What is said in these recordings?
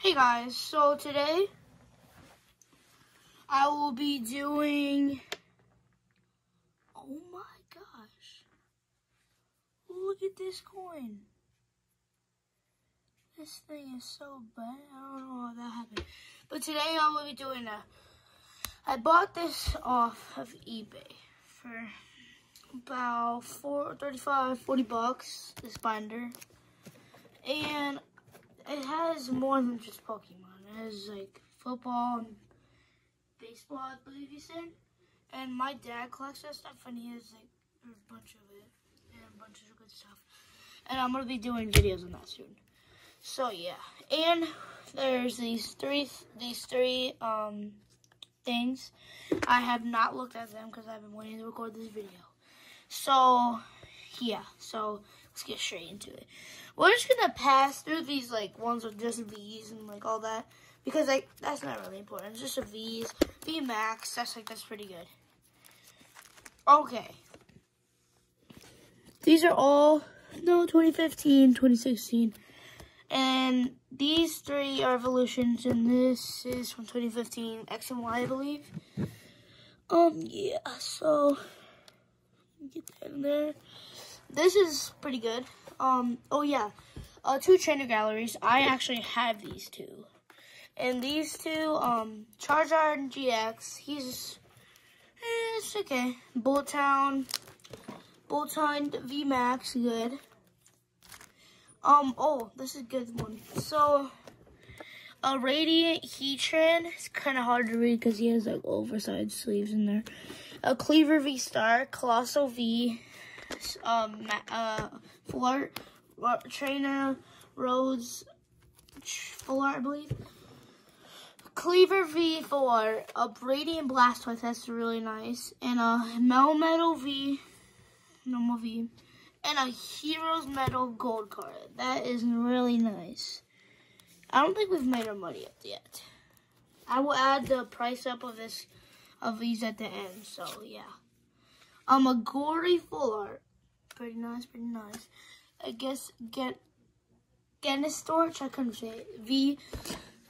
Hey guys, so today I will be doing. Oh my gosh. Look at this coin. This thing is so bad. I don't know how that happened. But today I will be doing a. I bought this off of eBay for about four, 35, 40 bucks, this binder. And it has more than just Pokemon. It has like football and baseball, I believe you said. And my dad collects that stuff, and he has like a bunch of it and a bunch of good stuff. And I'm gonna be doing videos on that soon. So yeah, and there's these three these three um things. I have not looked at them because I've been waiting to record this video. So yeah, so let's get straight into it. We're just gonna pass through these like ones with just V's and like all that because like that's not really important. It's just a V's, V Max. That's like that's pretty good. Okay, these are all no 2015, 2016, and these three are evolutions, and this is from 2015 X and Y, I believe. Um, yeah. So get that in there. This is pretty good. Um, oh yeah, uh, two trainer galleries. I actually have these two. And these two, um, Charizard GX, he's, eh, it's okay. Bullet Town, Bullet Town VMAX, good. Um, oh, this is a good one. So, a Radiant Heatran, it's kind of hard to read because he has like oversized sleeves in there. A Kleavor V Star, Coalossal V, um, uh, Flirt, Trainer, Rhodes, Full Art, I believe. Kleavor V4, a Radiant Blastoise, that's really nice, and a Melmetal V, normal V, and a Hero's Medal Gold card. That is really nice. I don't think we've made our money up yet. I will add the price up of this, of these at the end, so yeah. Um, a Gory Full Art, pretty nice, pretty nice. I guess get Genistorch, I couldn't say it. V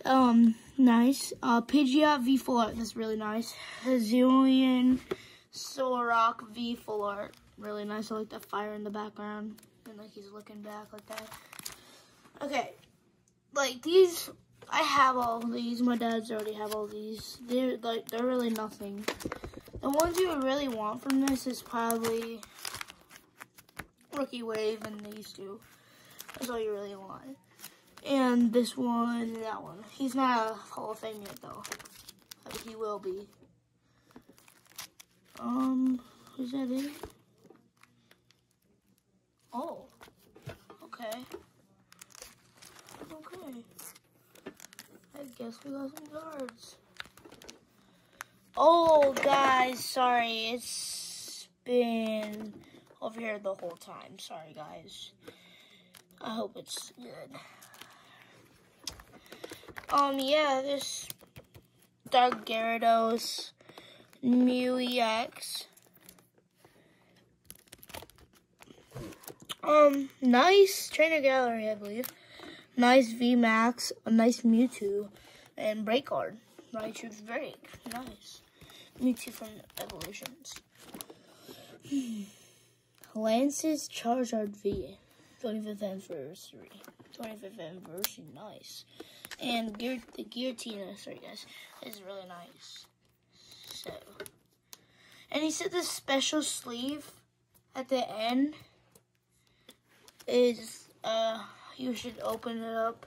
um, nice. Uh, Pidgeot V full art, that's really nice. Hazilian Solrock V full art, really nice. I like the fire in the background, and like he's looking back like that. Okay, like these, I have all these. My dad's already have all these. They're like they're really nothing. The ones you would really want from this is probably Rookie Wave and these two. That's all you really want. And this one and that one. He's not a Hall of Fame yet, though. But he will be. Um, is that it? Oh. Okay. Okay. I guess we got some cards. Oh, guys, sorry. It's been over here the whole time. Sorry, guys. I hope it's good. Um, yeah, this Doug Gyarados, Mew EX. Um, nice trainer gallery, I believe. Nice VMAX, a nice Mewtwo, and Break Guard. Raichu's Break, nice. Mewtwo from Evolutions. Lance's Charizard V, 25th anniversary. 25th anniversary, nice. And Gear, the Giratina, sorry guys, is really nice. So, and he said the special sleeve at the end is, uh, you should open it up,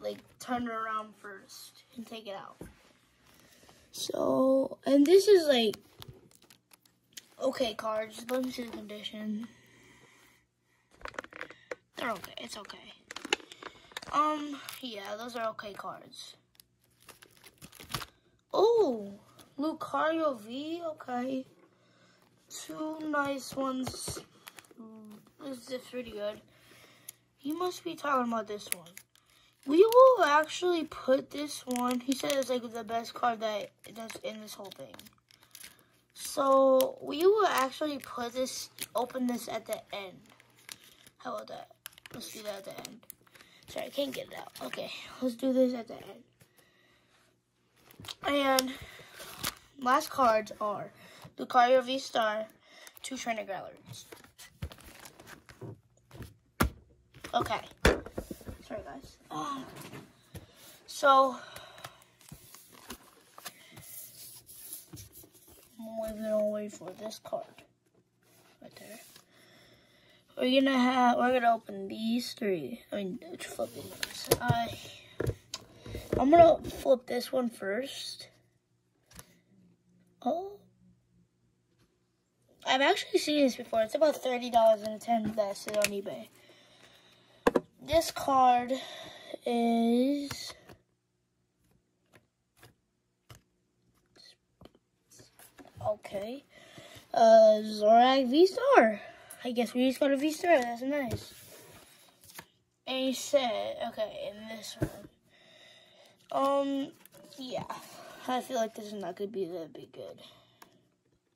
like, turn it around first and take it out. So, and this is like, okay cards. Let me see the condition. They're okay. It's okay. Um, yeah, those are okay cards. Oh, Lucario V, okay. Two nice ones. This is pretty good. You must be talking about this one. We will actually put this one. He said it's like the best card that that's in this whole thing. So we will actually put this, open this at the end. How about that? Let's do that at the end. Sorry, I can't get it out. Okay, let's do this at the end. And last cards are Lucario V-Star, two trainer galleries. Okay. Sorry, guys. Oh. So, we're gonna wait for this card right there. We're gonna have we're gonna open these three. I mean, flip these. I I'm gonna flip this one first. Oh. I've actually seen this before. It's about $30 and 10 best on eBay. This card is okay. Uh Zoroark V-Star. I guess we just got a V-Star. That's nice. And he said, okay, in this one. Um, yeah. I feel like this is not going to be that big good.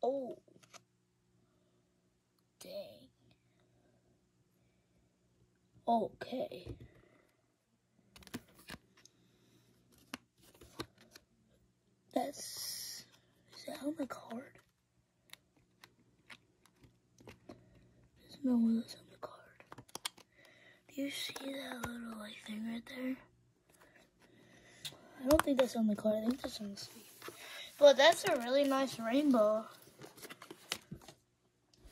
Oh. Dang. Okay. That's... That on the card? There's no one that's on the card. Do you see that little, like, thing right there? I don't think that's on the card. I think that's on the sleeve. But that's a really nice rainbow.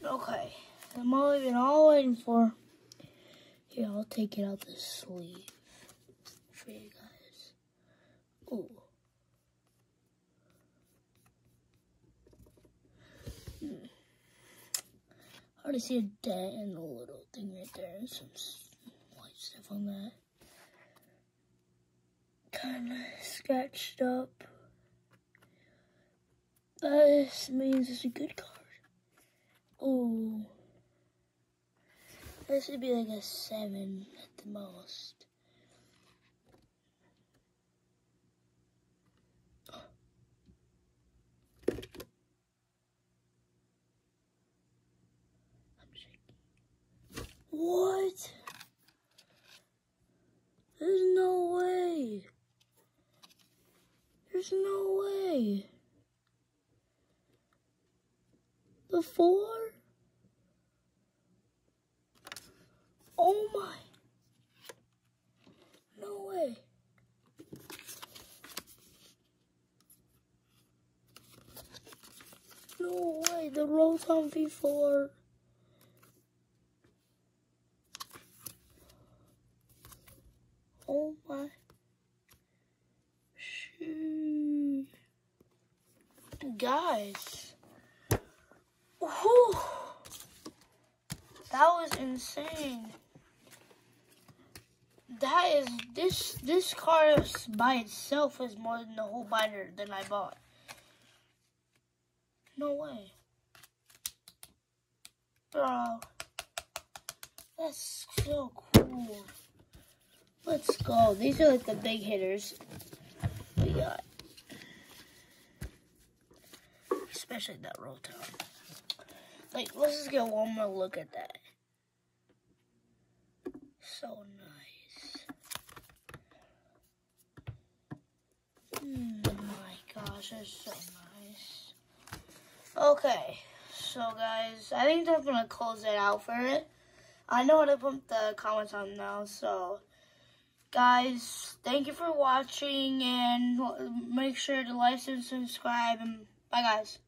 Okay. I'm all even all waiting for. Here, I'll take it out the sleeve for you guys. Ooh. Hmm. To see a dent in the little thing right there. And some white stuff on that kind of scratched up. This means it's a good card. Oh, this would be like a seven at the most. What? There's no way. There's no way. The four? Oh my. No way. No way, the Rotom V4. Oh my. Shoot. Guys. Whew. That was insane. That is this this car by itself is more than the whole binder than I bought. No way. Bro. That's so cool. Let's go. These are like the big hitters we got. Especially that Rotom. Like, let's just get one more look at that. So nice. Oh my gosh, that's so nice. Okay, so guys, I think I'm gonna close it out for it. I know how to put the comments on now, so guys, thank you for watching and make sure to like and subscribe and bye guys.